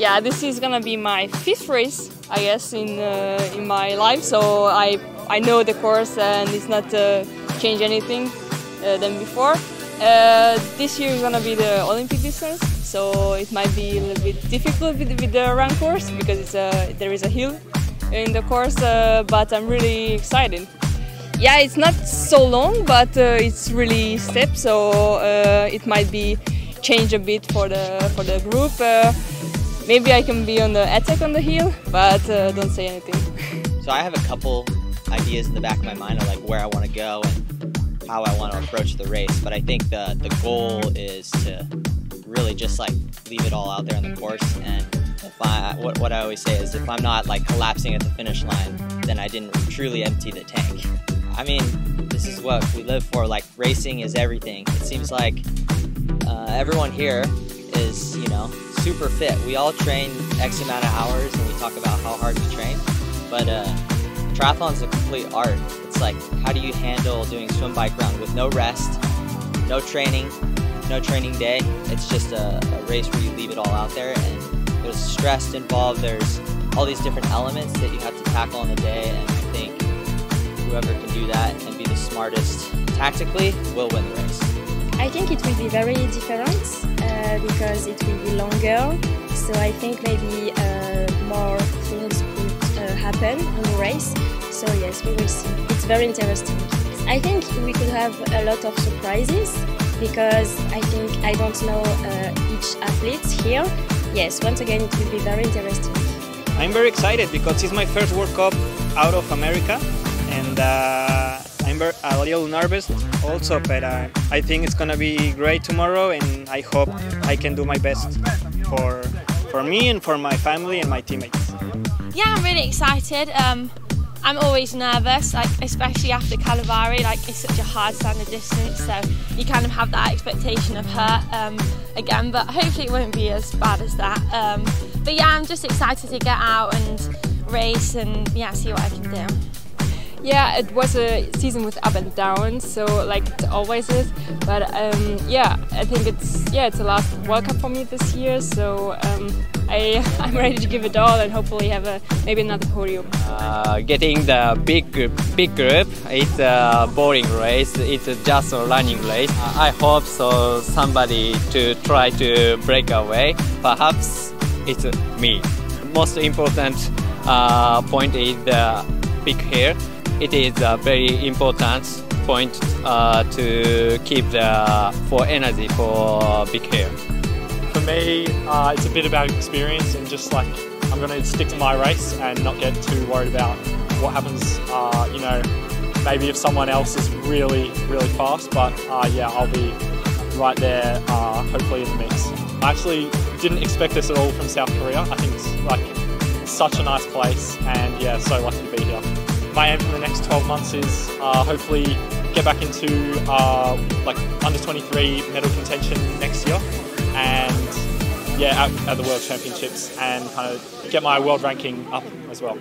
yeah, this is gonna be my fifth race, I guess, in uh, in my life. So I I know the course and it's not uh, change anything uh, than before. Uh, this year is gonna be the Olympic distance, so it might be a little bit difficult with, with the run course because it's a, there is a hill in the course, uh, but I'm really excited. Yeah, it's not so long, but uh, it's really steep, so uh, it might be change a bit for the for the group. Maybe I can be on the attack on the hill, but uh, don't say anything. So I have a couple ideas in the back of my mind of like where I want to go and how I want to approach the race, but I think the the goal is to really just like leave it all out there on the course and if I, what, what I always say is if I'm not like collapsing at the finish line, then I didn't truly empty the tank. I mean, this is what we live for. Like racing is everything. It seems like uh, everyone here is, you know, super fit. We all train X amount of hours and we talk about how hard we train, but uh, triathlon's a complete art. It's like how do you handle doing swim bike run with no rest, no training, no training day. It's just a, a race where you leave it all out there and there's stress involved, there's all these different elements that you have to tackle on the day, and I think whoever can do that and be the smartest tactically will win the race. I think it will be very different uh, because it will be longer, so I think maybe uh, more things could uh, happen in the race. So yes, we will see. It's very interesting. I think we could have a lot of surprises because I think I don't know uh, each athlete here, yes, once again, it will be very interesting. I'm very excited because it's my first World Cup out of America, and I'm a little nervous also, but uh, I think it's gonna be great tomorrow, and I hope I can do my best for for me and for my family and my teammates. Yeah, I'm really excited. Um, I'm always nervous, like especially after Cavalari, like it's such a hard standard distance, so you kind of have that expectation of her um, again, but hopefully it won't be as bad as that. Um, but yeah, I'm just excited to get out and race and yeah, see what I can do. Yeah, it was a season with up and downs, so like it always is. But um, yeah, I think it's yeah, it's the last World Cup for me this year, so um, I I'm ready to give it all and hopefully have a maybe another podium. Uh, getting the big big group, it's a boring race. It's just a running race. I hope so. Somebody to try to break away. Perhaps it's me. Most important uh, point is the big hair it is a very important point uh, to keep the for energy for big hair. For me, uh, it's a bit about experience and just like I'm going to stick to my race and not get too worried about what happens. Uh, you know, maybe if someone else is really, really fast, but uh, yeah, I'll be right there, uh, hopefully in the mix. I actually didn't expect this at all from South Korea. I think it's like such a nice place, and yeah, so lucky to be here my aim for the next 12 months is uh, hopefully get back into uh, like under 23 medal contention next year and yeah at, at the World Championships and kind of get my world ranking up as well.